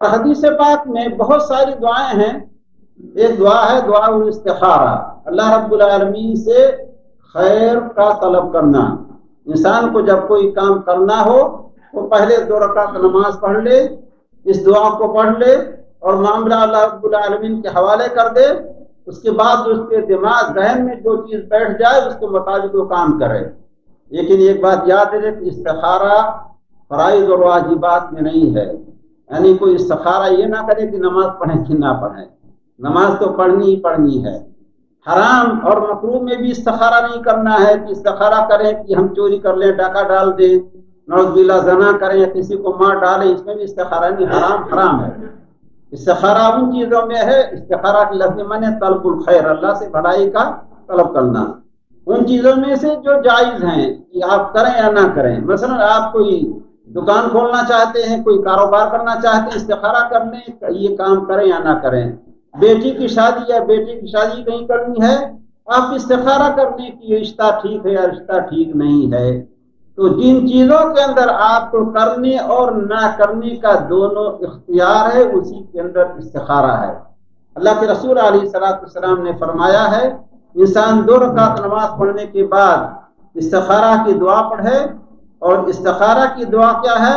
اور حدیث پاک میں بہت ساری دعائیں ہیں۔ ایک دعا ہے، دعا الاستخارہ اللہ رب العالمین سے خیر کا طلب کرنا۔ انسان کو جب کوئی کام کرنا ہو، وہ پہلے دو رکعت نماز پڑھ لے، اس دعا کو پڑھ لے اور معاملہ اللہ رب العالمین کے حوالے کر دے۔ اس کے بعد اس کے دماغ، ذہن میں جو چیز بیٹھ جائے، اس کے مطابق وہ کام کرے۔ لیکن ایک بات یاد ہے کہ استخارہ فرائض اور واجبات میں نہیں ہے۔ یعنی کوئی استخارہ یہ نہ کرے کہ نماز پڑھیں کہ نہ پڑھیں۔ نماز تو پڑھنی ہی پڑھنی ہے۔ حرام اور مکرو میں بھی استخارہ نہیں کرنا ہے کہ استخارہ کریں کہ ہم چوری کر لیں، ڈاکہ ڈال دیں، نوز بلا زنا کریں یا کسی کو مار ڈالیں، اس میں بھی استخارہ نہیں، حرام حرام ہے۔ استخارہ ان چیزوں میں ہے، استخارہ کی لفظ من طلب الخیر، اللہ سے بھلائی کا طلب کرنا۔ ان چیزوں میں سے جو جائز ہیں، کہ آپ کریں یا نہ کریں۔ مثلا آپ کوئی دکان کھولنا چاہتے ہیں، کوئی کاروبار کرنا چاہتے ہیں، استخارہ کرنے یہ کام کریں یا نہ کریں۔ بیٹی کی شادی یا بیٹی کی شادی کہیں کرنی ہے، آپ استخارہ کرنے کی یہ رشتہ ٹھیک ہے یا رشتہ ٹھیک نہیں ہے۔ تو جن چیزوں کے اندر آپ کو کرنے اور نہ کرنے کا دونوں اختیار ہے، اسی کے اندر استخارہ ہے۔ اللہ کے رسول علیہ صلاحت السلام نے فرمایا ہے، انسان دو رکعت نماز پڑھنے کے بعد استخارہ کی دعا پڑھے اور استخارہ کی دعا کیا ہے؟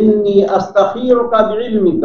انی استخیرک بعلمک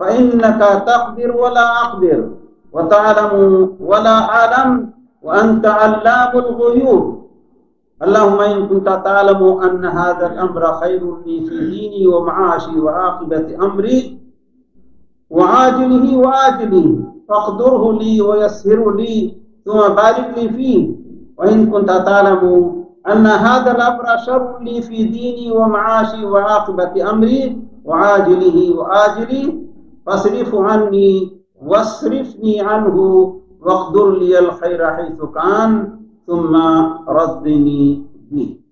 فإنك تقدر ولا أقدر وتعلم ولا أعلم وأنت علام الغيوب اللهم إن كنت تعلم أن هذا الأمر خير لي في ديني ومعاشي وعاقبة أمري وعاجله وآجله فاقدره لي ويسره لي ثم بارك لي فيه. وإن كنت تعلم أن هذا الأمر شر لي في ديني ومعاشي وعاقبة أمري وعاجله وآجلي. فاصرف عني واصرفني عنه واقدر لي الخير حيث كان ثم ردني به.